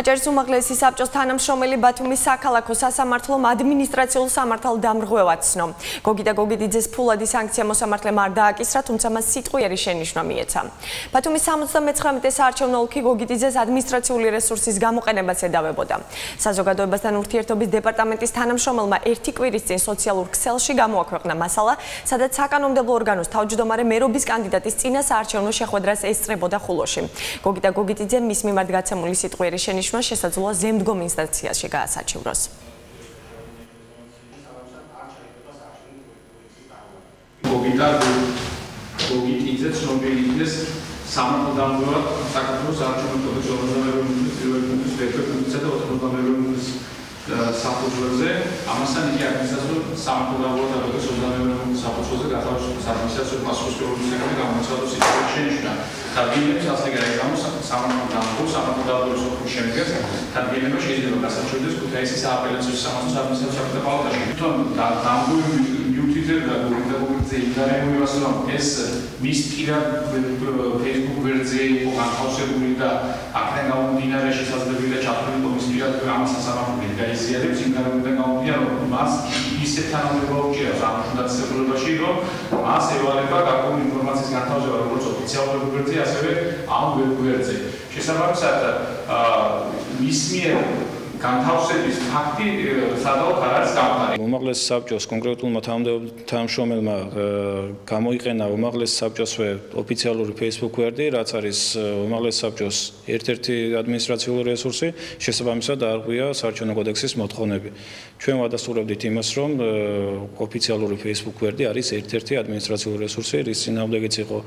აჭარის უმაღლესი საბჭოს თანამშრომელი ბათუმის საქალაქო სასამართლომ ადმინისტრაციულ სამართალ დამრღვევად ცნო. გოგი და გოგიდიძეს ფულადი სანქცია მოსამართლემ არ დააკისრა, თუმცა მას სიტყვიერი შენიშვნა მიეცა. ბათუმის 79-ე საარჩევნო ოლქი გოგიდიძეს ადმინისტრაციული რესურსის გამოყენებას ედავებოდა. საზოგადოებასთან ურთიერთობის დეპარტამენტის თანამშრომელმა ერთი კვირის წინ სოციალურ ქსელში გამოაქვეყნა მასალა, სადაც საკანონმდებლო ორგანოს თავმჯდომარე მერობის კანდიდატის წინა საარჩევნო შეხვედრას ესწრებოდა ხულოში. გოგი და გოგიდიძე მის მიმართ გაცემული სიტყვიერი შენიშვნა აღნიშნა შესაძლოა ზემდგომ ინსტანციაში გაასაჩივროს. გოგიტა გოგიტიძე ცნობილი იქნეს სამართალდამოა საქართველოს არჩევნების კოდექსის 52 პირველი პუნქტის ერთ-ერთი პუნქტისა და 92 პუნქტის საფუძველზე ამასთან იგი ადმინისტრაციულ სამართალდამოა და 22 პუნქტის საფუძველზე გათავისუფლების ადმინისტრაციულ პასუხისმგებლობის საკითხი გამოცხადა სიტყვიერი შენიშვნა. დადგენილებს ასე გარეგამოს სამართალდამოა სამართალდამოა სოფლის შემდგეს დადგენილება შეიძლება გასაჩვენდეს ქუთაისის სააპელაციო სამართლის ადმინისტრაციულ პალატაში. თვითონ დამგვი მიუთითებ და გურიდაგურიძე იმდანებუებას რომ ეს მის პირად Facebook ვერძე იყო განთავსებული და აქედან გამომდინარე შესაძლებელია ჩათვლილი რომ მის პირად ამას სასამართლო გაიზიარებს იმ გარკვეულთან გამომდინარე რომ მას ისეთ თანამდებობა უჭირავს ამ ფუნდაციაში რომ მას ევალება გარკვეული ინფორმაციის განთავსება როგორც ოფიციალური ვერძე ასევე ამ ვებ ვერძე შესაბამისად მის მიერ განთავსების ფაქტი სადავ არ არის გამყარი. უმაღლეს საბჭოს კონკრეტულმა თანამშრომელმა გამოიყენა უმაღლეს საბჭოსვე ოფიციალური Facebook გვერდი, რაც არის უმაღლეს საბჭოს ერთ-ერთი ადმინისტრაციული რესურსი, შესაბამისად არღვია საარჩევნო კოდექსის მოთხოვნები. ჩვენ ვადასტურებდით იმას, რომ ოფიციალური Facebook გვერდი არის ერთ-ერთი ადმინისტრაციული რესურსი, რის წინააღმდეგიც იყო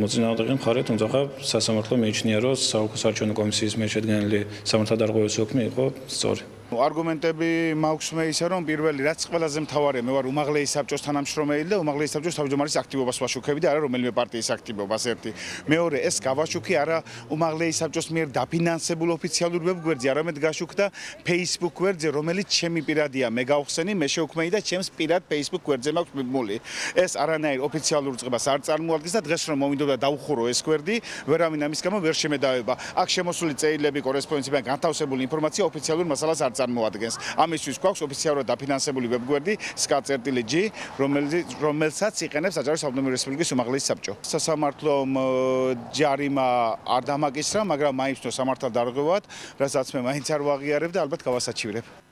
მოწინააღმდეგე მხარე, თუმცა სასამართლო მიიჩნია, რომ საარჩევნო კომისიის მეშედგენილი სამართალდარღვევის շոկը իղո սոր არგუმენტები მაქვს მე ისე რომ პირველი რაც ყველაზე მთავარია მე ვარ უმაღლესი საბჭოს თანამშრომელი და უმაღლესი საბჭოს თავმჯდომარის აქტივობას ვაშუქები და არა რომელიმე პარტიის აქტივობას ერთი. მეორე ეს გავაშუქი არა უმაღლესი საბჭოს მიერ დაფინანსებულ ოფიციალურ ვებგვერდზე არამედ გაშუქდა Facebook გვერდზე რომელიც ჩემი პირადია. მე გავხსენი მე შეუქმეი და ჩემს პირად Facebook გვერდზე მაქვს მიბმული ეს არანაირ ოფიციალურ წებას არ წარმოადგენს და დღეს რომ მომინდოდა დავხურო ეს გვერდი ვერავინ ამის გამო ვერ შემედავება. აქ შემოსული წერილები კორესპონდენციიდან განთავსებული ინფორმაცია ოფიციალურ მასალას არ წარმოადგენს. ამისთვის გვაქვს ოფიციალურად დაფინანსებული ვებგვერდი ska.g, რომელიც რომელსაც იყენებს აჭარის ავტონომიური რესპუბლიკის უმაღლესი საბჭო. სასამართლომ ჯარიმა არ დამაკისრა, მაგრამ მაინც თო სამართალ დარღვევად, რასაც მე მაინც არ ვაღიარებ და ალბათ გავასაჩივრებ.